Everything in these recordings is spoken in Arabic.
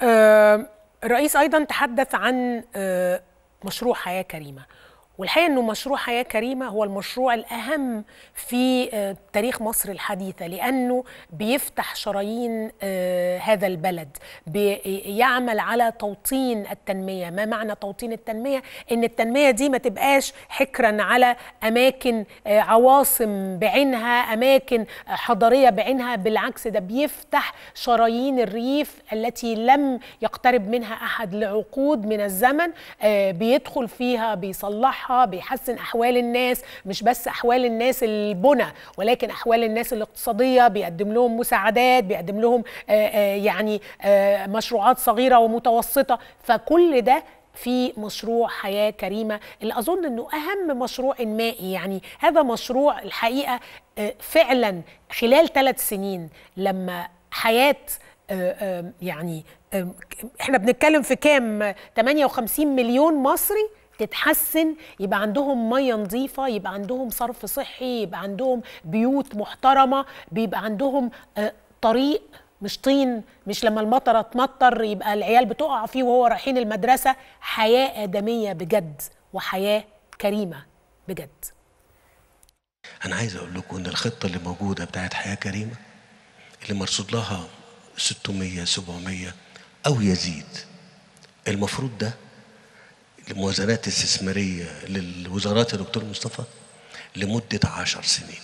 آه، الرئيس أيضا تحدث عن آه، مشروع حياة كريمة. والحقيقة إنه مشروع حياة كريمة هو المشروع الأهم في آه، تاريخ مصر الحديثة لأنه بيفتح شرايين آه، هذا البلد بيعمل على توطين التنمية. ما معنى توطين التنمية؟ إن التنمية دي ما تبقاش حكرا على أماكن آه، عواصم بعينها أماكن حضارية بعينها بالعكس ده بيفتح شرايين الريف التي لم يقترب منها أحد لعقود من الزمن بيدخل فيها بيصلحها بيحسن أحوال الناس مش بس أحوال الناس البنى ولكن أحوال الناس الاقتصادية بيقدم لهم مساعدات بيقدم لهم آه، آه، يعني آه، مشروعات صغيرة ومتوسطة. فكل ده في مشروع حياة كريمة. اللي أظن أنه أهم مشروع إنمائي يعني هذا مشروع الحقيقة فعلا خلال ثلاث سنين لما حياة يعني إحنا بنتكلم في كام؟ 58 مليون مصري تتحسن يبقى عندهم مية نظيفة يبقى عندهم صرف صحي يبقى عندهم بيوت محترمة بيبقى عندهم آه، طريق مش طين مش لما المطره تمطر يبقى العيال بتقع فيه وهو رايحين المدرسة. حياة آدمية بجد وحياة كريمة بجد. أنا عايز أقول لكم إن الخطة اللي موجودة بتاعت حياة كريمة اللي مرصود لها 600 700 أو يزيد المفروض ده الموازنات الاستثماريه للوزارات يا دكتور مصطفى لمدة عشر سنين.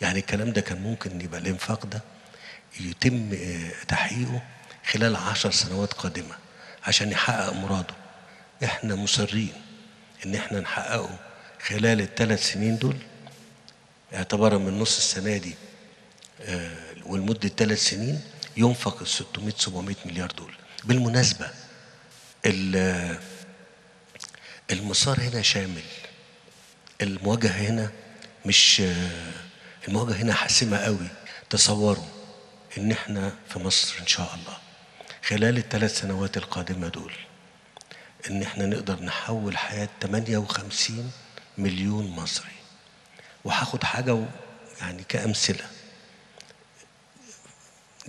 يعني الكلام ده كان ممكن يبقى الإنفاق ده يتم آه، تحقيقه خلال عشر سنوات قادمة عشان يحقق مراده. إحنا مصرين إن إحنا نحققه خلال الثلاث سنين دول اعتبارا من نص السنة دي آه، ولمده ثلاث سنين ينفق ال 600 700 مليار دول بالمناسبة ال- المسار هنا شامل. المواجهة هنا مش المواجهة هنا حاسمة قوي. تصوروا إن إحنا في مصر إن شاء الله. خلال الثلاث سنوات القادمة دول إن إحنا نقدر نحول حياة 58 مليون مصري. وهاخد حاجة و- يعني كأمثلة.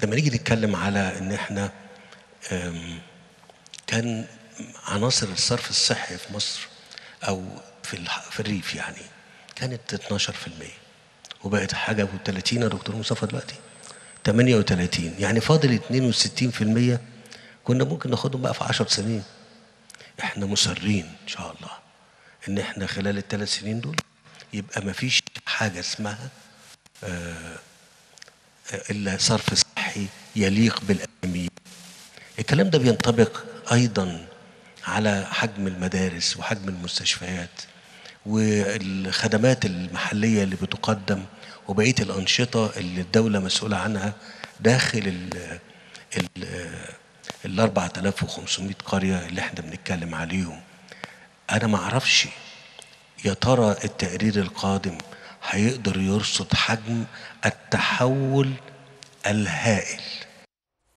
لما نيجي نتكلم على إن إحنا أم، كان عناصر الصرف الصحي في مصر أو في في الريف يعني كانت 12% وبقت حاجة و30 يا دكتور مصطفى دلوقتي 38 يعني فاضل 62% كنا ممكن ناخدهم بقى في 10 سنين إحنا مصرين إن شاء الله إن إحنا خلال الثلاث سنين دول يبقى ما فيش حاجة اسمها آه، إلا صرف صحي يليق بالادميين الكلام ده بينطبق أيضا على حجم المدارس وحجم المستشفيات والخدمات المحلية اللي بتقدم وبقية الأنشطة اللي الدولة مسؤولة عنها داخل ال ال ال 4500 قرية اللي إحنا بنتكلم عليهم. أنا ما أعرفش يا ترى التقرير القادم هيقدر يرصد حجم التحول الهائل